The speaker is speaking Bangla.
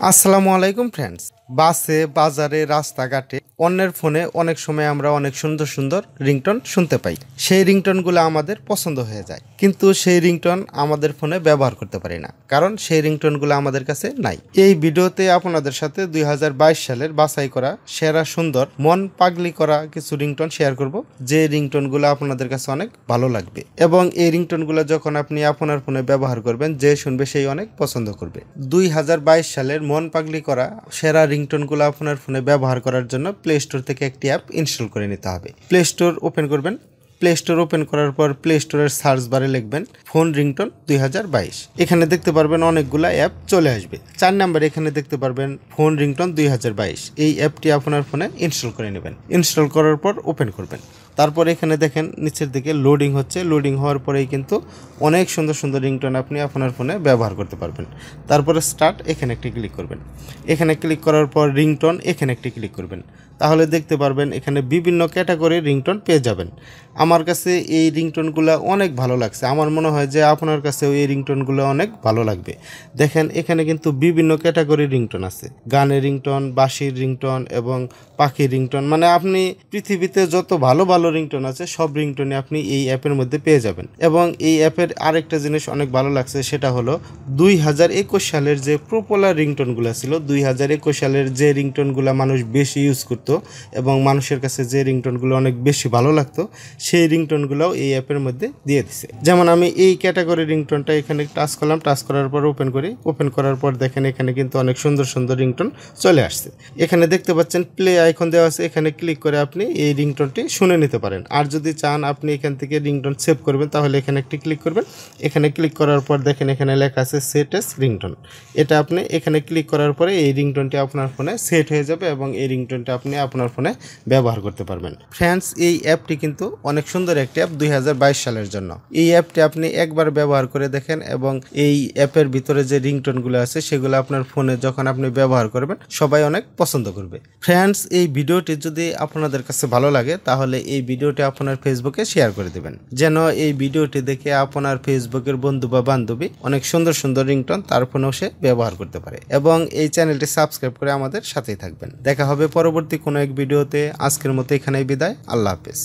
আসসালামু আলাইকুম ফ্রেন্ডস বাসে, বাজারে, রাস্তাঘাটে, অন্যের ফোনে অনেক সময় আমরা অনেক সুন্দর সুন্দর রিংটোন শুনতে পাই। সেই রিংটোনগুলো আমাদের পছন্দ হয়ে যায়। কিন্তু সেই রিংটন আমাদের ফোনে ব্যবহার করতে পারি না। কারণ সেই রিংটোনগুলো আমাদের কাছে নাই। এই ভিডিওতে আপনাদের সাথে দুই হাজার বাইশ সালের বাছাই করা সেরা সুন্দর, মন পাগলি করা কিছু রিংটন শেয়ার করব। যে রিংটোনগুলো আপনাদের কাছে অনেক ভালো লাগবে। এবং এই রিংটোনগুলো যখন আপনি আপনার ফোনে ব্যবহার করবেন, যে শুনবে সেই অনেক পছন্দ করবে। দুই হাজার বাইশ সালের মন পাগলি করা সেরা রিংটোনগুলো আপনার ফোনে ব্যবহার করার জন্য প্লে স্টোর থেকে একটি অ্যাপ ইনস্টল করে নিতে হবে। প্লে স্টোর ওপেন করবেন। প্লে স্টোর ওপেন করার পর প্লে স্টোরের সার্চ বারে লিখবেন ফোন রিংটোন দুই হাজার বাইশ। এখানে দেখতে পারবেন অনেকগুলো অ্যাপ চলে আসবে। চার নাম্বার এখানে দেখতে পারবেন ফোন রিংটোন দুই হাজার বাইশ। এই অ্যাপটি আপনার ফোনে ইনস্টল করে নেবেন। ইনস্টল করার পর ওপেন করবেন। তারপর এখানে দেখেন নিচের দিকে লোডিং হচ্ছে। লোডিং হওয়ার পরেই কিন্তু অনেক সুন্দর সুন্দর রিংটোন আপনি আপনার ফোনে ব্যবহার করতে পারবেন। তারপরে স্টার্ট এখানে একটি ক্লিক করবেন। এখানে ক্লিক করার পর রিংটোন এখানে একটি ক্লিক করবেন। তাহলে দেখতে পারবেন এখানে বিভিন্ন ক্যাটাগরির রিংটোন পেয়ে যাবেন। আমার কাছে এই রিংটোনগুলো অনেক ভালো লাগছে। আমার মনে হয় যে আপনার কাছেও এই রিংটোনগুলো অনেক ভালো লাগবে। দেখেন এখানে কিন্তু বিভিন্ন ক্যাটাগরির রিংটোন আছে। গানের রিংটোন বাঁশির রিংটোন এবং পাখির রিংটোন মানে আপনি পৃথিবীতে যত ভালো ভালো রিংটোন আছে, সব রিংটোনে আপনি এই অ্যাপের মধ্যে পেয়ে যাবেন। এবং এই অ্যাপের আরেকটা জিনিস অনেক ভালো লাগছে, সেটা হলো দুই হাজার একুশ সালের যে প্রপোলার রিংটোনগুলো ছিল, দুই হাজার একুশ সালের যে রিংটোনগুলো মানুষ বেশি ইউজ করতো এবং মানুষের কাছে যে রিংটোনগুলো অনেক বেশি ভালো লাগতো, সেই রিংটোনগুলোও এই অ্যাপের মধ্যে দিয়ে দিছে। যেমন আমি এই ক্যাটাগরি রিংটোনটা এখানে টাচ করলাম টাচ করার পর ওপেন করি ওপেন করার পর দেখেন এখানে কিন্তু অনেক সুন্দর সুন্দর রিংটোন চলে আসছে। এখানে দেখতে পাচ্ছেন প্লে আইকন দেওয়া আছে, এখানে ক্লিক করে আপনি এই রিংটোনটি শুনে নিতে পারেন। আর যদি চান আপনি এখান থেকে রিংটোন সেভ করবেন, তাহলে এখানে একটি ক্লিক করবেন। এখানে ক্লিক করার পর দেখেন এখানে লেখা আছে সেট এস রিংটোন। এটা আপনি এখানে ক্লিক করার পরে এই রিংটোনটি আপনার ফোনে সেট হয়ে যাবে এবং এই রিংটোনটি আপনি আপনার ফোনে ব্যবহার করতে পারবেন। ফ্রেন্ডস, এই অ্যাপটি কিন্তু অনেক সুন্দর একটি অ্যাপ দুই হাজার বাইশ সালের জন্য। এই অ্যাপটি আপনি একবার ব্যবহার করে দেখেন এবং এই অ্যাপের ভিতরে যে রিংটোনগুলো আছে, সেগুলো আপনার ফোনে যখন আপনি ব্যবহার করবেন, সবাই অনেক পছন্দ করবে। ফ্রেন্ডস, এই ভিডিওটি যদি আপনাদের কাছে ভালো লাগে, তাহলে এই ভিডিওটি আপনার ফেসবুকে শেয়ার করে দেবেন। যেন এই ভিডিওটি দেখে আপনার ফেসবুকের বন্ধু বা বান্ধবী অনেক সুন্দর সুন্দর রিংটন তার ফোনেও সে ব্যবহার করতে পারে এবং এই চ্যানেলটি সাবস্ক্রাইব করে আমাদের সাথেই থাকবেন। দেখা হবে পরবর্তী কোনো এক ভিডিওতে। আজকের মতো এখানেই বিদায়। আল্লাহ হাফেজ।